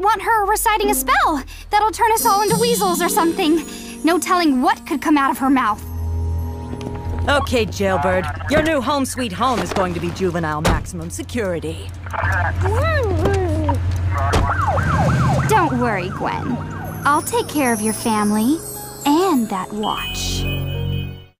want her reciting a spell that'll turn us all into weasels or something. No telling what could come out of her mouth. Okay, Jailbird. Your new home sweet home is going to be juvenile maximum security. Don't worry, Gwen. I'll take care of your family and that watch.